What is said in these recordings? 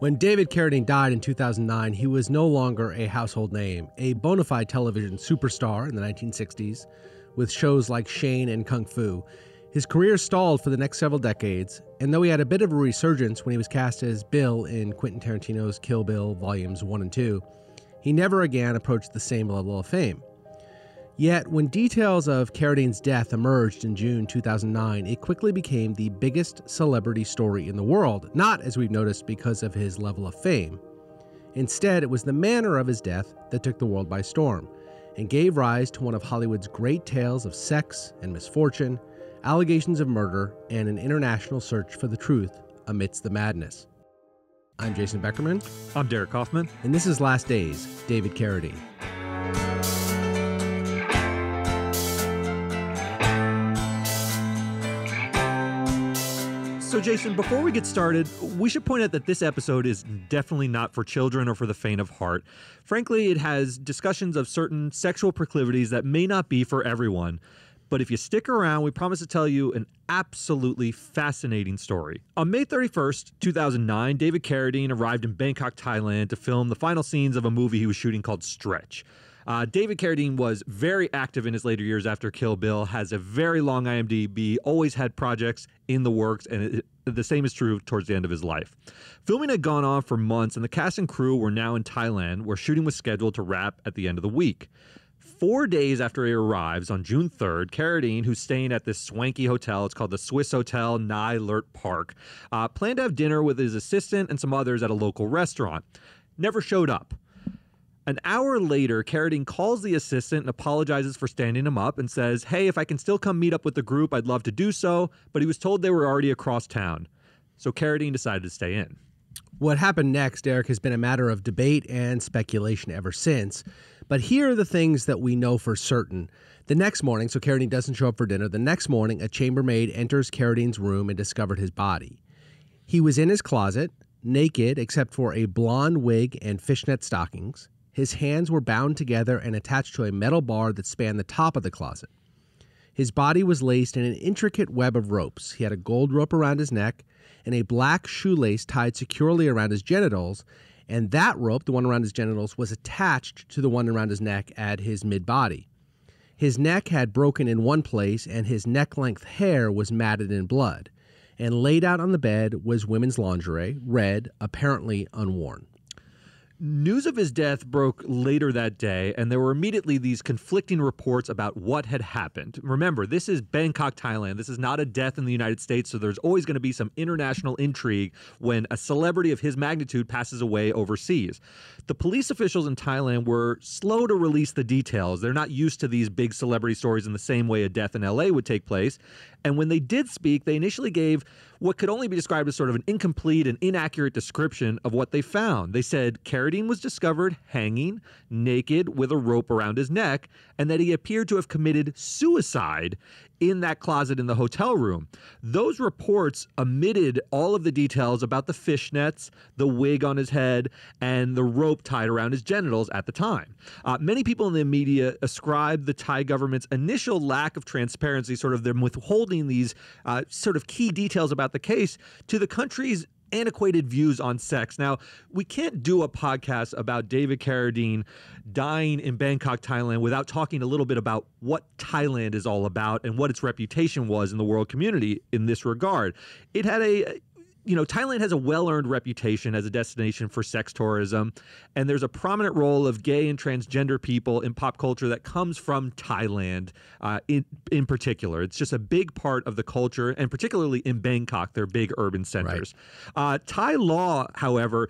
When David Carradine died in 2009, he was no longer a household name, a bona fide television superstar in the 1960s with shows like Shane and Kung Fu. His career stalled for the next several decades, and though he had a bit of a resurgence when he was cast as Bill in Quentin Tarantino's Kill Bill Volumes 1 and 2, he never again approached the same level of fame. Yet, when details of Carradine's death emerged in June 2009, it quickly became the biggest celebrity story in the world, not, as we've noticed, because of his level of fame. Instead, it was the manner of his death that took the world by storm and gave rise to one of Hollywood's great tales of sex and misfortune, allegations of murder, and an international search for the truth amidst the madness. I'm Jason Beckerman. I'm Derek Kaufman. And this is Last Days, David Carradine. So, Jason, before we get started, we should point out that this episode is definitely not for children or for the faint of heart. Frankly, it has discussions of certain sexual proclivities that may not be for everyone. But if you stick around, we promise to tell you an absolutely fascinating story. On May 31st, 2009, David Carradine arrived in Bangkok, Thailand to film the final scenes of a movie he was shooting called Stretch. Uh, David Carradine was very active in his later years after Kill Bill, has a very long IMDb, always had projects in the works, and it, the same is true towards the end of his life. Filming had gone on for months, and the cast and crew were now in Thailand, where shooting was scheduled to wrap at the end of the week. Four days after he arrives on June 3rd, Carradine, who's staying at this swanky hotel, it's called the Swiss Hotel Nai Lert Park, uh, planned to have dinner with his assistant and some others at a local restaurant. Never showed up. An hour later, Carradine calls the assistant and apologizes for standing him up and says, Hey, if I can still come meet up with the group, I'd love to do so. But he was told they were already across town. So Carradine decided to stay in. What happened next, Derek, has been a matter of debate and speculation ever since. But here are the things that we know for certain. The next morning, so Carradine doesn't show up for dinner, the next morning, a chambermaid enters Carradine's room and discovered his body. He was in his closet, naked except for a blonde wig and fishnet stockings. His hands were bound together and attached to a metal bar that spanned the top of the closet. His body was laced in an intricate web of ropes. He had a gold rope around his neck and a black shoelace tied securely around his genitals, and that rope, the one around his genitals, was attached to the one around his neck at his mid body. His neck had broken in one place, and his neck length hair was matted in blood. And laid out on the bed was women's lingerie, red, apparently unworn. News of his death broke later that day, and there were immediately these conflicting reports about what had happened. Remember, this is Bangkok, Thailand. This is not a death in the United States, so there's always going to be some international intrigue when a celebrity of his magnitude passes away overseas. The police officials in Thailand were slow to release the details. They're not used to these big celebrity stories in the same way a death in LA would take place. And when they did speak, they initially gave what could only be described as sort of an incomplete and inaccurate description of what they found. They said Carradine was discovered hanging, naked, with a rope around his neck, and that he appeared to have committed suicide in that closet in the hotel room. Those reports omitted all of the details about the fishnets, the wig on his head, and the rope tied around his genitals at the time. Uh, many people in the media ascribed the Thai government's initial lack of transparency, sort of them withholding these uh, sort of key details about the case, to the country's antiquated views on sex. Now, we can't do a podcast about David Carradine dying in Bangkok, Thailand, without talking a little bit about what Thailand is all about and what its reputation was in the world community in this regard. It had a you know, Thailand has a well earned reputation as a destination for sex tourism, and there's a prominent role of gay and transgender people in pop culture that comes from Thailand uh, in, in particular. It's just a big part of the culture, and particularly in Bangkok, their big urban centers. Right. Uh, Thai law, however,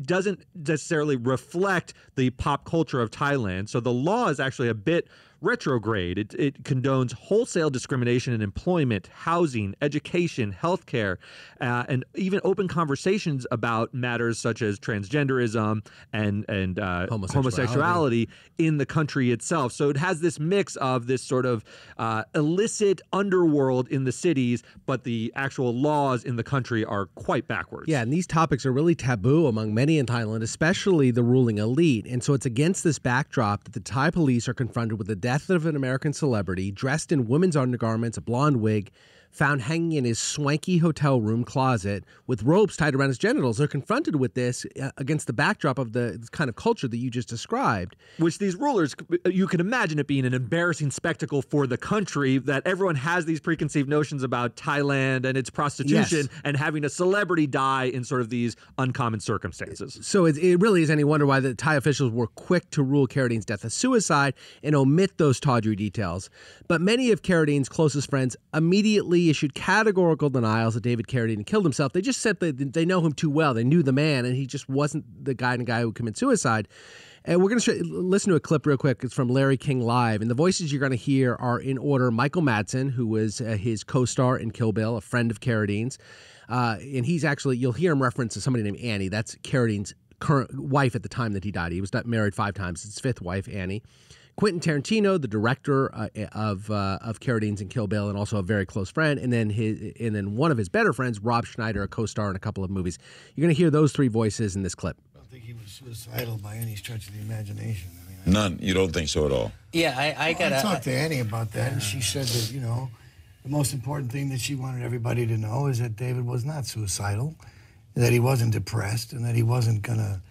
doesn't necessarily reflect the pop culture of Thailand. So the law is actually a bit retrograde. It, it condones wholesale discrimination in employment, housing, education, healthcare, uh, and even open conversations about matters such as transgenderism and and uh, homosexuality. homosexuality. in the country itself. So it has this mix of this sort of uh, illicit underworld in the cities, but the actual laws in the country are quite backwards. Yeah, and these topics are really taboo among many in Thailand, especially the ruling elite. And so it's against this backdrop that the Thai police are confronted with the death of an American celebrity dressed in women's undergarments, a blonde wig, found hanging in his swanky hotel room closet with ropes tied around his genitals. They're confronted with this uh, against the backdrop of the kind of culture that you just described. Which these rulers, you can imagine it being an embarrassing spectacle for the country that everyone has these preconceived notions about Thailand and its prostitution Yes. and having a celebrity die in sort of these uncommon circumstances. So it, it really is any wonder why the Thai officials were quick to rule Carradine's death a suicide and omit those tawdry details. But many of Carradine's closest friends immediately issued categorical denials that David Carradine killed himself. They just said that they know him too well. They knew the man, and he just wasn't the guy and guy who would commit suicide. And we're going to listen to a clip real quick. It's from Larry King Live. And the voices you're going to hear are in order Michael Madsen, who was uh, his co star in Kill Bill, a friend of Carradine's. Uh, and he's actually, you'll hear him reference to somebody named Annie. That's Carradine's current wife at the time that he died. He was married five times. His fifth wife, Annie. Quentin Tarantino, the director uh, of uh, of Carradine's and Kill Bill, and also a very close friend, and then his and then one of his better friends, Rob Schneider, a co-star in a couple of movies. You're going to hear those three voices in this clip. I don't think he was suicidal by any stretch of the imagination. I mean, I, None. You don't think so at all? Yeah, I, I got I talked to Annie about that, and she said that you know, the most important thing that she wanted everybody to know is that David was not suicidal, that he wasn't depressed, and that he wasn't gonna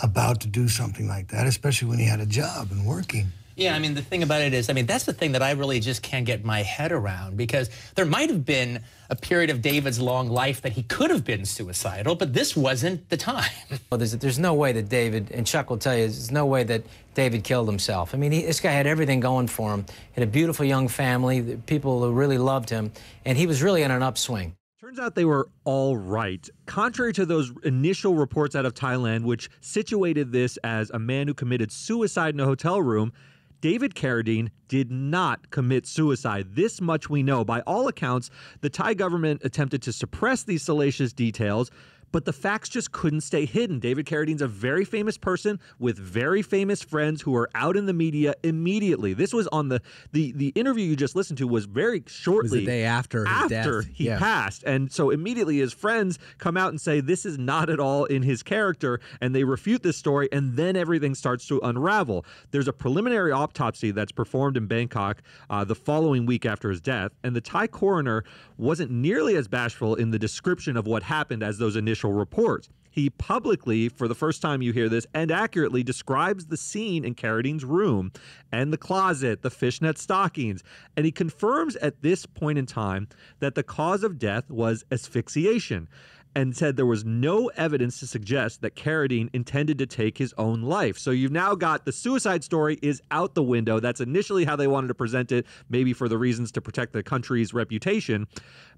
about to do something like that, especially when he had a job and working. Yeah, I mean, the thing about it is, I mean, that's the thing that I really just can't get my head around because there might have been a period of David's long life that he could have been suicidal, but this wasn't the time. Well, there's, there's no way that David, and Chuck will tell you, there's no way that David killed himself. I mean, he, this guy had everything going for him. He had a beautiful young family, people who really loved him, and he was really in an upswing. Turns out they were all right. Contrary to those initial reports out of Thailand, which situated this as a man who committed suicide in a hotel room, David Carradine did not commit suicide. This much we know. By all accounts, the Thai government attempted to suppress these salacious details. But the facts just couldn't stay hidden. David Carradine's a very famous person with very famous friends who are out in the media immediately. This was on the the the interview you just listened to was very shortly the day after his after death. he Yeah. passed. And so immediately his friends come out and say this is not at all in his character and they refute this story and then everything starts to unravel. There's a preliminary autopsy that's performed in Bangkok uh, the following week after his death and the Thai coroner wasn't nearly as bashful in the description of what happened as those initial reports. He publicly, for the first time you hear this, and accurately describes the scene in Carradine's room and the closet, the fishnet stockings. And he confirms at this point in time that the cause of death was asphyxiation and said there was no evidence to suggest that Carradine intended to take his own life. So you've now got the suicide story is out the window. That's initially how they wanted to present it, maybe for the reasons to protect the country's reputation.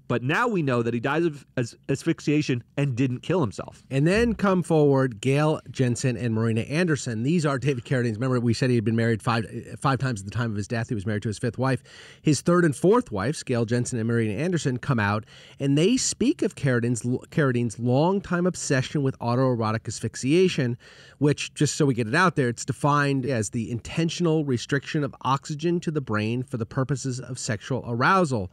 But now we know that he dies of as- asphyxiation and didn't kill himself. And then come forward Gail Jensen and Marina Anderson. These are David Carradine's. Remember, we said he had been married five uh, five times at the time of his death. He was married to his fifth wife. His third and fourth wives, Gail Jensen and Marina Anderson, come out and they speak of Carradine's Carradine's longtime obsession with autoerotic asphyxiation, which, just so we get it out there, it's defined as the intentional restriction of oxygen to the brain for the purposes of sexual arousal.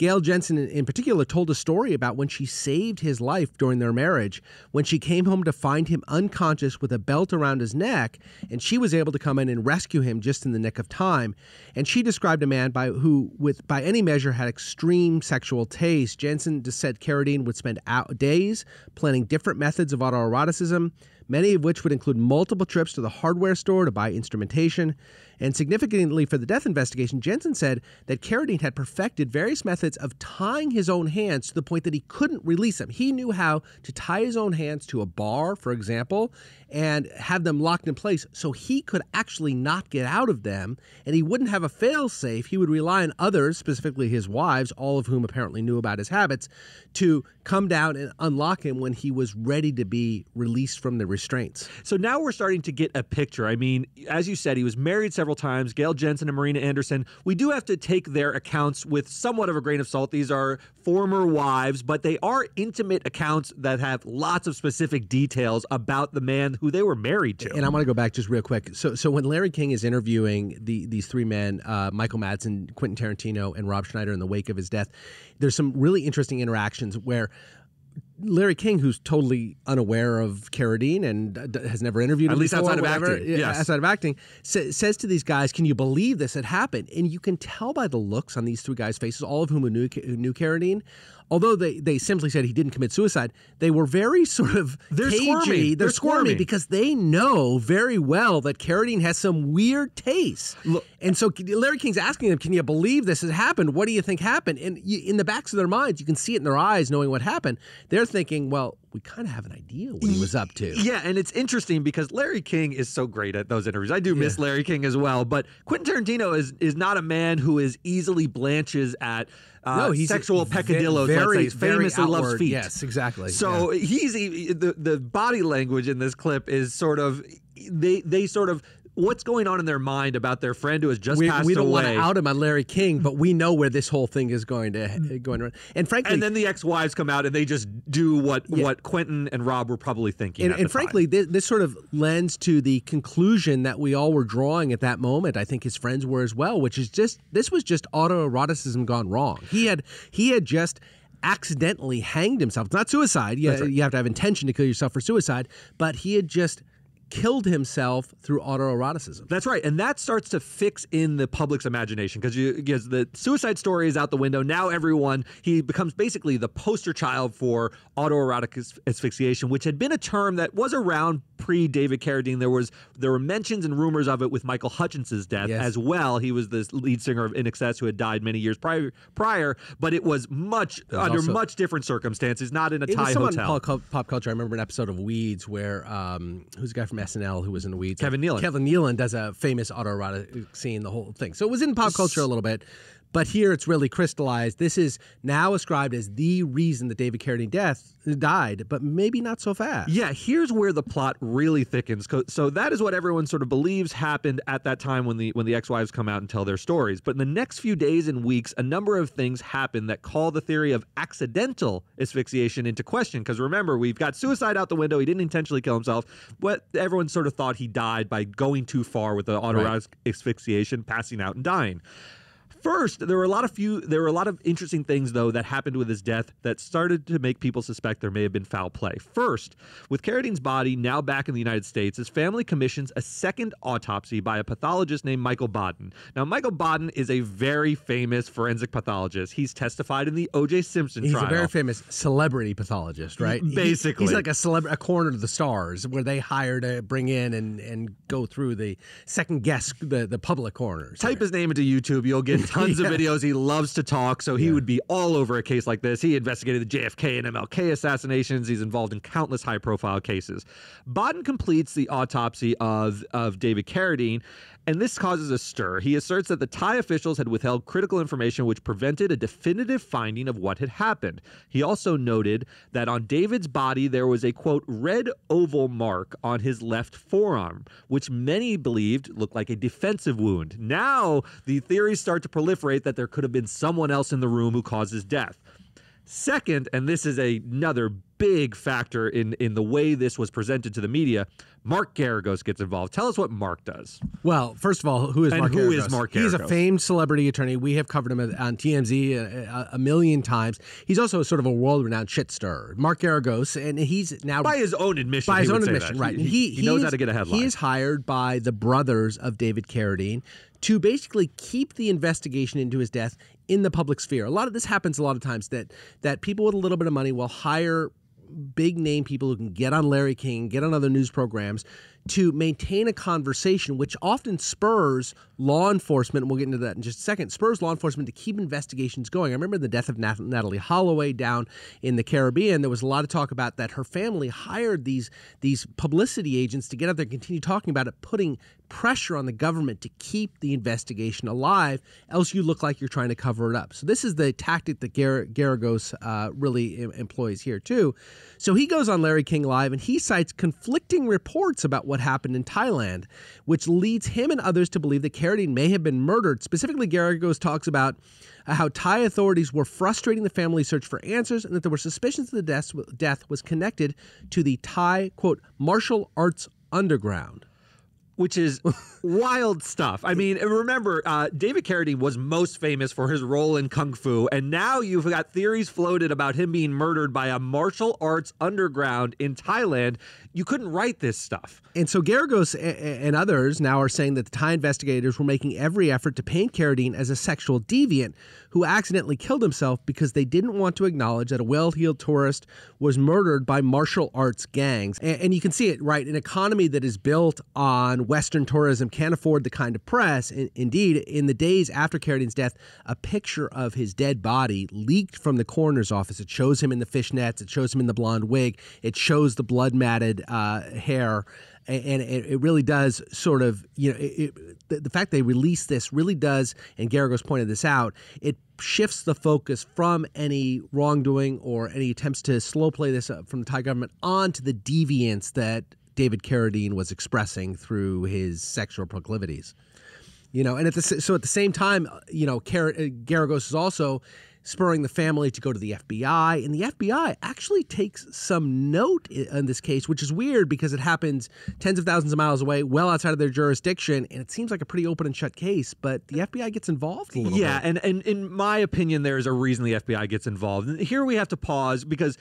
Gail Jensen, in- particular, told a story about when she saved his life during their marriage, when she came home to find him unconscious with a belt around his neck, and she was able to come in and rescue him just in the nick of time. And she described a man by who, with by any measure, had extreme sexual taste. Jensen said Carradine would spend out days planning different methods of autoeroticism many of which would include multiple trips to the hardware store to buy instrumentation. And significantly for the death investigation, Jensen said that Carradine had perfected various methods of tying his own hands to the point that he couldn't release them. He knew how to tie his own hands to a bar, for example, and have them locked in place so he could actually not get out of them and he wouldn't have a fail safe. He would rely on others, specifically his wives, all of whom apparently knew about his habits, to come down and unlock him when he was ready to be released from the restraints. So now we're starting to get a picture. I mean, as you said, he was married several times. Gail Jensen and Marina Anderson. We do have to take their accounts with somewhat of a grain of salt. These are former wives, but they are intimate accounts that have lots of specific details about the man who they were married to. And I want to go back just real quick. So, so when Larry King is interviewing the these three men, uh, Michael Madsen, Quentin Tarantino, and Rob Schneider in the wake of his death, there's some really interesting interactions where Larry King, who's totally unaware of Carradine and has never interviewed At him least before, outside of whatever, acting, yes. outside of acting, sa- says to these guys, "Can you believe this had happened?" And you can tell by the looks on these three guys' faces, all of whom knew, who knew Carradine. Although they, they simply said he didn't commit suicide, they were very sort of They're cagey. squirmy. They're, They're squirmy squirmy. because they know very well that Carradine has some weird taste. and so Larry King's asking them, "Can you believe this has happened? What do you think happened?" And you, in the backs of their minds, you can see it in their eyes, knowing what happened. They're thinking, "Well, we kind of have an idea what he was up to." Yeah, and it's interesting because Larry King is so great at those interviews. I do miss Larry King as well, but Quentin Tarantino is is not a man who is easily blanches at uh, No, he's sexual peccadillos. very, let's say, very famously loves outward. feet. Yes, exactly. So he's e- the the body language in this clip is sort of they they sort of what's going on in their mind about their friend who has just we, passed away. we don't away. want to out him on Larry King, but we know where this whole thing is going to mm. going to. And frankly, and then the ex-wives come out and they just do what Yeah. what Quentin and Rob were probably thinking. and, and frankly, this, this sort of lends to the conclusion that we all were drawing at that moment. I think his friends were as well, which is just this was just autoeroticism gone wrong. He had he had just accidentally hanged himself. It's not suicide. You, you have to have intention to kill yourself for suicide, but he had just killed himself through autoeroticism. That's right, and that starts to fix in the public's imagination because you because the suicide story is out the window. Now everyone he becomes basically the poster child for autoerotic as- asphyxiation, which had been a term that was around pre David Carradine. There was there were mentions and rumors of it with Michael Hutchinson's death Yes. as well. He was the lead singer of INXS who had died many years prior, prior but it was much under also- much different circumstances, not in a It was Thai in hotel. pop, pop culture. I remember an episode of Weeds where um, who's the guy from SNL who was in the Weeds? Kevin Nealon. Kevin Nealon does a famous autoerotic scene, the whole thing. So it was in pop culture a little bit, but here it's really crystallized. This is now ascribed as the reason that David Carradine death died, but maybe not so fast. Yeah, here's where the plot really thickens. So that is what everyone sort of believes happened at that time when the when the ex-wives come out and tell their stories. But in the next few days and weeks, a number of things happen that call the theory of accidental asphyxiation into question. Because remember, we've got suicide out the window. He didn't intentionally kill himself, but everyone sort of thought he died by going too far with the autoerotic asphyxiation, passing out and dying. First, there were a lot of few. There were a lot of interesting things, though, that happened with his death that started to make people suspect there may have been foul play. First, with Carradine's body now back in the United States, his family commissions a second autopsy by a pathologist named Michael Baden. Now, Michael Baden is a very famous forensic pathologist. He's testified in the O.J. Simpson He's trial. He's a very famous celebrity pathologist, right? He- Basically. he's like a celeb, a coroner to the stars, where they hire to bring in and, and go through the second guess the the public coroners. Type his name into YouTube, you'll get tons Yeah. of videos. He loves to talk, so he would be all over a case like this. He investigated the JFK and MLK assassinations. He's involved in countless high profile cases. Baden completes the autopsy of, of David Carradine, and this causes a stir. He asserts that the Thai officials had withheld critical information which prevented a definitive finding of what had happened. He also noted that on David's body there was a quote red oval mark on his left forearm, which many believed looked like a defensive wound. Now the theories start to proliferate that there could have been someone else in the room who causes death. Second, and this is another big factor in, in the way this was presented to the media, Mark Geragos gets involved. Tell us what Mark does. Well, first of all, who is And Mark who Geragos? is Mark He's a famed celebrity attorney. We have covered him on TMZ a, a, million times. He's also sort of a world-renowned shit stirrer. Mark Geragos, and he's now By his own admission, by his own admission, right? He, He, he knows how to get a headline. He is hired by the brothers of David Carradine to basically keep the investigation into his death in the public sphere. A lot of this happens a lot of times that that people with a little bit of money will hire big name people who can get on Larry King, get on other news programs to maintain a conversation, which often spurs law enforcement. And we'll get into that in just a second. Spurs law enforcement to keep investigations going. I remember the death of Nat- Natalee Holloway down in the Caribbean. There was a lot of talk about that. Her family hired these these publicity agents to get out there and continue talking about it, putting pressure on the government to keep the investigation alive. Else, you look like you're trying to cover it up. So this is the tactic that Gar- Geragos uh, really em- employs here too. So he goes on Larry King Live and he cites conflicting reports about what happened in Thailand, which leads him and others to believe that Carradine may have been murdered. Specifically, Geragos talks about uh, how Thai authorities were frustrating the family's search for answers and that there were suspicions that the death, death was connected to the Thai, quote, martial arts underground. which is wild stuff. I mean, remember, uh, David Carradine was most famous for his role in Kung Fu, and now you've got theories floated about him being murdered by a martial arts underground in Thailand. You couldn't write this stuff. And so Geragos and others now are saying that the Thai investigators were making every effort to paint Carradine as a sexual deviant who accidentally killed himself because they didn't want to acknowledge that a well-heeled tourist was murdered by martial arts gangs. And, you can see it, right? An economy that is built on Western tourism can't afford the kind of press. indeed, in the days after Carradine's death, a picture of his dead body leaked from the coroner's office. It shows him in the fishnets. It shows him in the blonde wig. It shows the blood-matted uh, hair and it, really does sort of you know it, the, the, fact they release this really does and Geragos pointed this out it shifts the focus from any wrongdoing or any attempts to slow play this up from the Thai government onto the deviance that David Carradine was expressing through his sexual proclivities. You know and at the so at the same time uh, you know Car- uh, Geragos is also spurring the family to go to the FBI. And the FBI actually takes some note in this case, which is weird because it happens tens of thousands of miles away, well outside of their jurisdiction. And it seems like a pretty open and shut case, but the FBI gets involved a little yeah, bit. and, and in my opinion, there's a reason the FBI gets involved. And here we have to pause because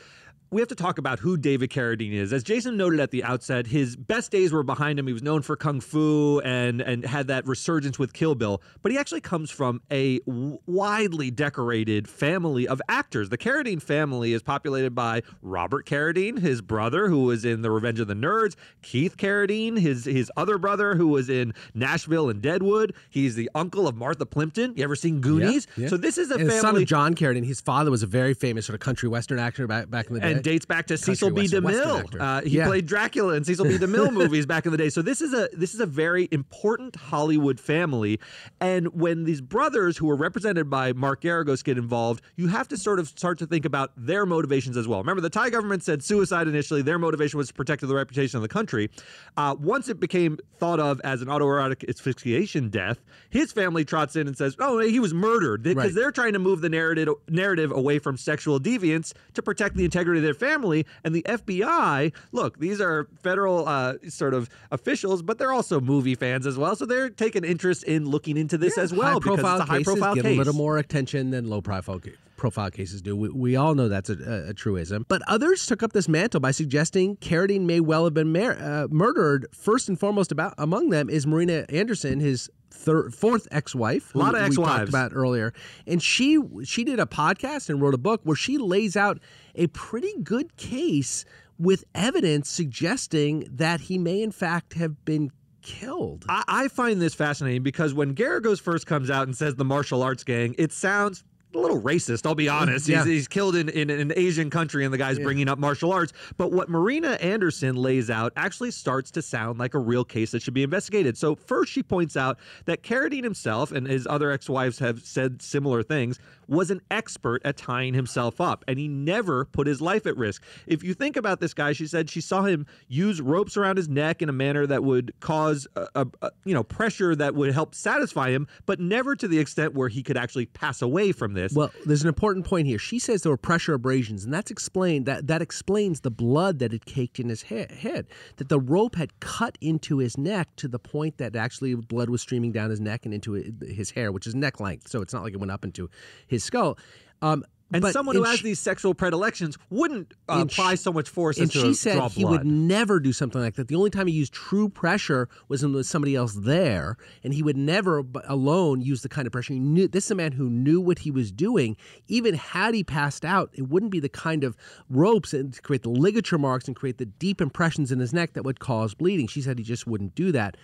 we have to talk about who David Carradine is. As Jason noted at the outset, his best days were behind him. He was known for kung fu and and had that resurgence with Kill Bill. But he actually comes from a widely decorated family of actors. The Carradine family is populated by Robert Carradine, his brother, who was in The Revenge of the Nerds. Keith Carradine, his his other brother, who was in Nashville and Deadwood. He's the uncle of Martha Plimpton. You ever seen Goonies? Yeah, yeah. So this is a and family. son of John Carradine. His father was a very famous sort of country western actor back back in the day. And dates back to Cecil B. DeMille. Uh, he yeah. played Dracula in Cecil B. DeMille movies back in the day. So this is a this is a very important Hollywood family. And when these brothers who were represented by Mark Geragos get involved, you have to sort of start to think about their motivations as well. Remember, the Thai government said suicide initially. Their motivation was to protect the reputation of the country. Uh, once it became thought of as an autoerotic asphyxiation death, his family trots in and says, "Oh, he was murdered," because right. they're trying to move the narrative narrative away from sexual deviance to protect the integrity of their family. And the FBI, look, these are federal uh, sort of officials, but they're also movie fans as well. So they're taking interest in looking into this yeah, as well because it's a high profile get case. a little more attention than low profile profile cases do. We, we all know that's a, a, truism. But others took up this mantle by suggesting Carradine may well have been mar- uh, murdered. First and foremost, about among them is Marina Anderson, his third, fourth ex-wife. A lot of ex-wives we talked about earlier, and she she did a podcast and wrote a book where she lays out a pretty good case with evidence suggesting that he may in fact have been killed. I, I, find this fascinating because when Geragos first comes out and says the martial arts gang, it sounds a little racist, I'll be mm, honest. Yeah. He's, he's killed in, in, in, an Asian country and the guy's yeah. bringing up martial arts. But what Marina Anderson lays out actually starts to sound like a real case that should be investigated. So, first, she points out that Carradine himself and his other ex wives have said similar things, was an expert at tying himself up, and he never put his life at risk. If you think about this guy, she said she saw him use ropes around his neck in a manner that would cause a, a, a you know pressure that would help satisfy him, but never to the extent where he could actually pass away from this. Well, there's an important point here. She says there were pressure abrasions, and that's explained that that explains the blood that had caked in his head. That the rope had cut into his neck to the point that actually blood was streaming down his neck and into his hair, which is neck length. So it's not like it went up into his skull. Um, and but someone who has these sexual predilections wouldn't uh, apply so much force and she said he would never do something like that. The only time he used true pressure was when there was somebody else there, and he would never alone use the kind of pressure he knew. This is a man who knew what he was doing. Even had he passed out, it wouldn't be the kind of ropes and to create the ligature marks and create the deep impressions in his neck that would cause bleeding. She said he just wouldn't do that.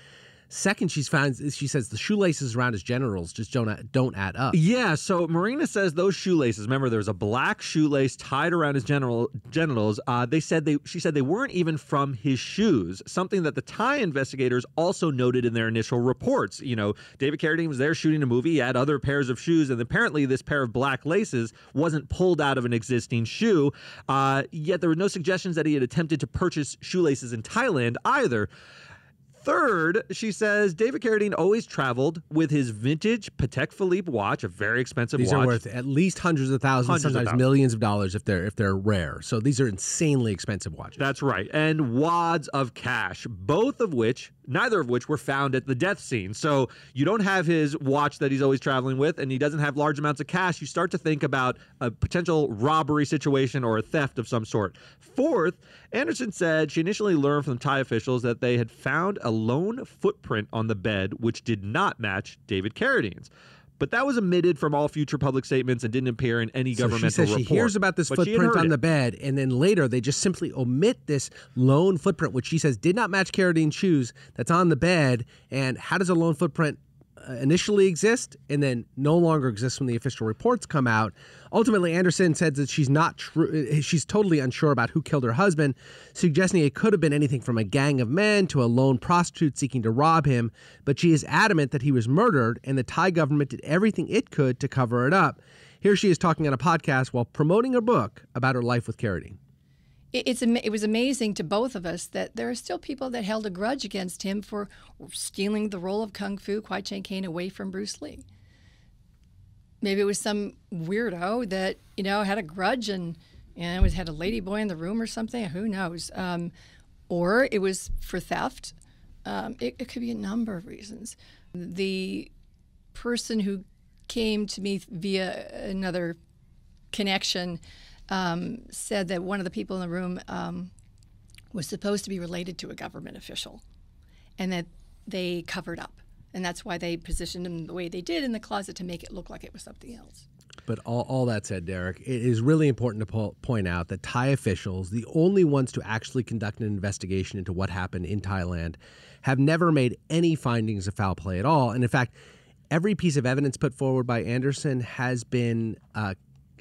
Second, she's found she says the shoelaces around his genitals just don't don't add up. Yeah, so Marina says those shoelaces. Remember, there's a black shoelace tied around his genital genitals. Uh, they said they she said they weren't even from his shoes. Something that the Thai investigators also noted in their initial reports. You know, David Carradine was there shooting a movie. He had other pairs of shoes, and apparently this pair of black laces wasn't pulled out of an existing shoe. Uh, yet there were no suggestions that he had attempted to purchase shoelaces in Thailand either Third, she says David Carradine always traveled with his vintage Patek Philippe watch, a very expensive These watch. are worth at least hundreds of thousands, Hundreds of thousands. millions of dollars if they're if they're rare. So these are insanely expensive watches. That's right. And wads of cash, both of which, neither of which were found at the death scene. So you don't have his watch that he's always traveling with, and he doesn't have large amounts of cash. You start to think about a potential robbery situation or a theft of some sort. Fourth, Anderson said she initially learned from Thai officials that they had found a lone footprint on the bed which did not match David Carradine's. But that was omitted from all future public statements and didn't appear in any So governmental she says she hears about this footprint on it. the bed, and then later they just simply omit this lone footprint, which she says did not match Carradine's shoes that's on the bed. And how does a lone footprint initially exist and then no longer exists when the official reports come out? Ultimately, Anderson said that she's not true. She's totally unsure about who killed her husband, suggesting it could have been anything from a gang of men to a lone prostitute seeking to rob him. But she is adamant that he was murdered, and the Thai government did everything it could to cover it up. Here she is talking on a podcast while promoting her book about her life with Carradine. It, it's it was amazing to both of us that there are still people that held a grudge against him for stealing the role of Kung Fu Kwai Chang Caine away from Bruce Lee. Maybe it was some weirdo that you know had a grudge and know was had a lady boy in the room or something. Who knows? Um, or it was for theft. Um, it, it could be a number of reasons. The person who came to me via another connection um, said that one of the people in the room um, was supposed to be related to a government official and that they covered up. And that's why they positioned him the way they did in the closet to make it look like it was something else. But all, all that said, Derek, it is really important to po- point out that Thai officials, the only ones to actually conduct an investigation into what happened in Thailand, have never made any findings of foul play at all. And in fact, every piece of evidence put forward by Anderson has been uh,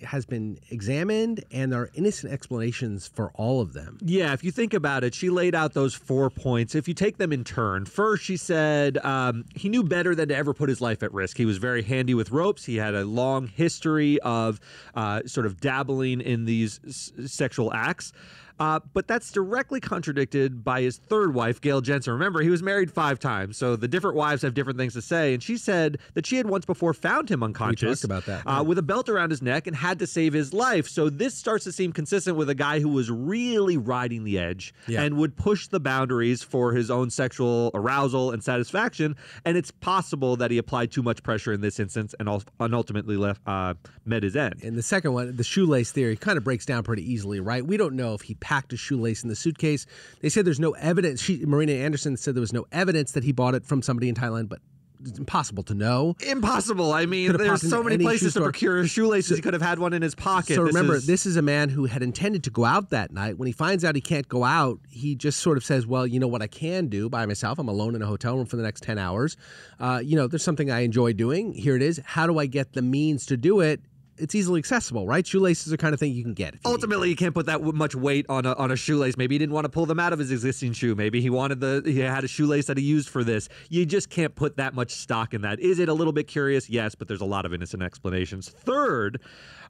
has been examined, and there are innocent explanations for all of them. Yeah, if you think about it, she laid out those four points. If you take them in turn, first she said um, he knew better than to ever put his life at risk. He was very handy with ropes. He had a long history of uh, sort of dabbling in these s- sexual acts. Uh, but that's directly contradicted by his third wife, Gail Jensen. Remember, he was married five times, so the different wives have different things to say. And she said that she had once before found him unconscious about that, uh, with a belt around his neck and had to save his life. So this starts to seem consistent with a guy who was really riding the edge Yeah. and would push the boundaries for his own sexual arousal and satisfaction. And it's possible that he applied too much pressure in this instance and ultimately left uh, met his end. And the second one, the shoelace theory, kind of breaks down pretty easily, right? We don't know if he packed a shoelace in the suitcase. They said there's no evidence. She, Marina Anderson said there was no evidence that he bought it from somebody in Thailand, but it's impossible to know. Impossible. I mean, there's so many places to procure shoelaces. he could have had one in his pocket. So This remember, is- this is a man who had intended to go out that night. When he finds out he can't go out, he just sort of says, "Well, you know what I can do by myself. I'm alone in a hotel room for the next ten hours. Uh, you know, there's something I enjoy doing. Here it is. How do I get the means to do it? It's easily accessible, right? Shoelaces are the kind of thing you can get. you Ultimately, you can't put that much weight on a, on a shoelace. Maybe he didn't want to pull them out of his existing shoe. Maybe he wanted the he had a shoelace that he used for this. You just can't put that much stock in that. Is it a little bit curious? Yes, but there's a lot of innocent explanations. Third,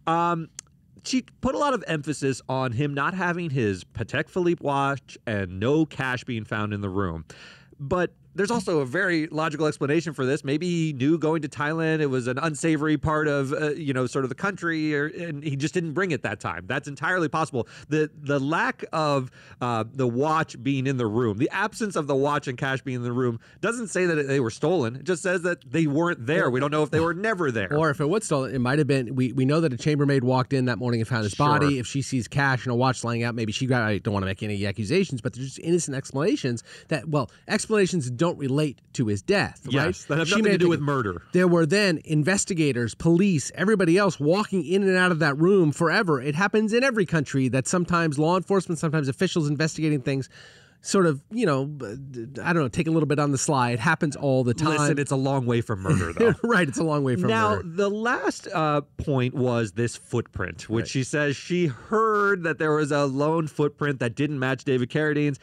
um, she put a lot of emphasis on him not having his Patek Philippe watch and no cash being found in the room. But there's also a very logical explanation for this. Maybe he knew going to Thailand it was an unsavory part of uh, you know sort of the country, or, and he just didn't bring it that time. That's entirely possible. the The lack of uh, the watch being in the room, the absence of the watch and cash being in the room, doesn't say that they were stolen. It just says that they weren't there. We don't know if they were never there. Or if it was stolen, it might have been. We, we know that a chambermaid walked in that morning and found his Sure. body. If she sees cash and a watch lying out, maybe she got. I don't want to make any accusations, but there's just innocent explanations that, well, explanations don't relate to his death, right? Yes, that have She nothing to do with murder. There were then investigators, police, everybody else walking in and out of that room forever. It happens in every country that sometimes law enforcement, sometimes officials investigating things sort of, you know, I don't know, take a little bit on the sly. It happens all the time. Listen, it's a long way from murder, though. right, it's a long way from now, murder. the last uh, point was this footprint, which she says she heard that there was a lone footprint that didn't match David Carradine's.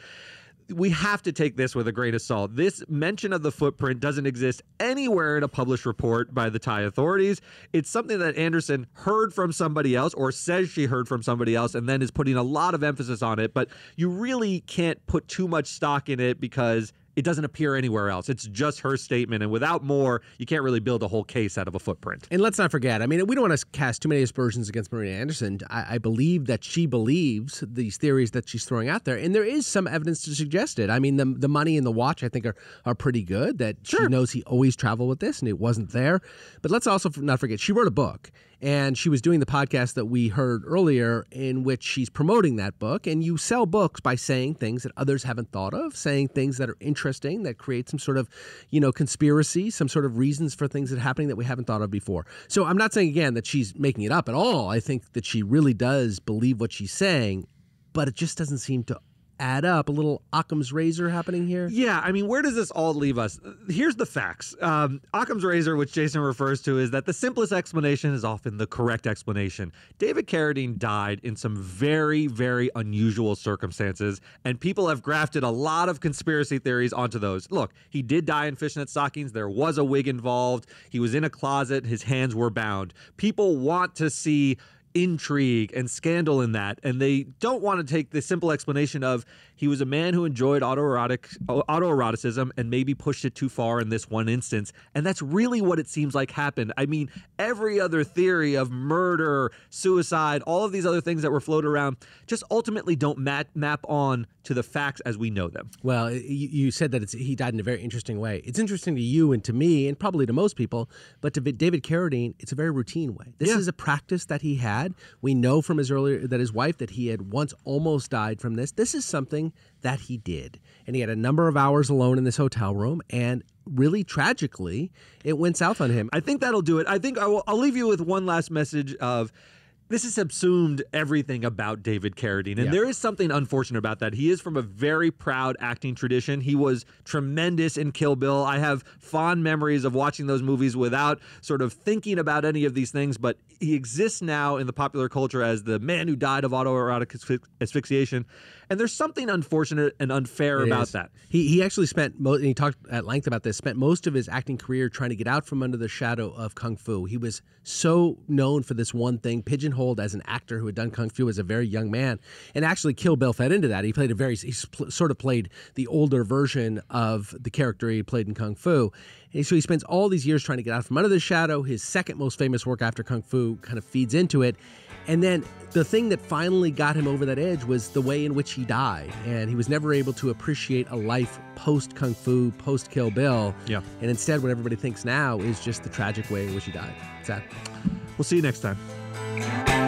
We have to take this with a grain of salt. This mention of the footprint doesn't exist anywhere in a published report by the Thai authorities. It's something that Anderson heard from somebody else or says she heard from somebody else and then is putting a lot of emphasis on it. But you really can't put too much stock in it because it doesn't appear anywhere else. It's just her statement. And without more, you can't really build a whole case out of a footprint. And let's not forget, I mean, we don't want to cast too many aspersions against Maria Anderson. I, I, believe that she believes these theories that she's throwing out there. And there is some evidence to suggest it. I mean, the, the money and the watch, I think, are, are pretty good, that sure. she knows he always traveled with this and it wasn't there. But let's also not forget, she wrote a book. And she was doing the podcast that we heard earlier, in which she's promoting that book. And you sell books by saying things that others haven't thought of, saying things that are interesting, that create some sort of, you know, conspiracy, some sort of reasons for things that are happening that we haven't thought of before. So I'm not saying again that she's making it up at all. I think that she really does believe what she's saying, but it just doesn't seem to add up. A little Occam's razor happening here. Yeah, I mean, where does this all leave us? Here's the facts. Um, Occam's razor, which Jason refers to, is that the simplest explanation is often the correct explanation. David Carradine died in some very, very unusual circumstances, and people have grafted a lot of conspiracy theories onto those. Look, he did die in fishnet stockings. There was a wig involved. He was in a closet. His hands were bound. People want to see intrigue and scandal in that. And they don't want to take the simple explanation of he was a man who enjoyed autoerotic autoeroticism and maybe pushed it too far in this one instance. And that's really what it seems like happened. I mean, every other theory of murder, suicide, all of these other things that were floated around just ultimately don't map, map on to the facts as we know them. Well, you, said that he died in a very interesting way. It's interesting to you and to me, and probably to most people, but to David Carradine, it's a very routine way. This yeah. is a practice that he had. We know from his earlier that his wife that he had once almost died from this. This is something that he did, and he had a number of hours alone in this hotel room, and really tragically, it went south on him. I think that'll do it. I think I will, I'll leave you with one last message of this has subsumed everything about David Carradine. And yeah. there is something unfortunate about that. He is from a very proud acting tradition. He was tremendous in Kill Bill. I have fond memories of watching those movies without sort of thinking about any of these things, but he exists now in the popular culture as the man who died of autoerotic asphyxiation. And there's something unfortunate and unfair it about is. that. He, he actually spent, mo- and he talked at length about this, spent most of his acting career trying to get out from under the shadow of Kung Fu. He was so known for this one thing, pigeonholed as an actor who had done Kung Fu as a very young man. And actually, Kill Bill fed into that. He played a very, he sort of played the older version of the character he played in Kung Fu. And so he spends all these years trying to get out from under the shadow. His second most famous work after Kung Fu kind of feeds into it. And then the thing that finally got him over that edge was the way in which he died. And he was never able to appreciate a life post Kung Fu, post Kill Bill. Yeah. And instead, what everybody thinks now is just the tragic way in which he died. Sad. We'll see you next time. Música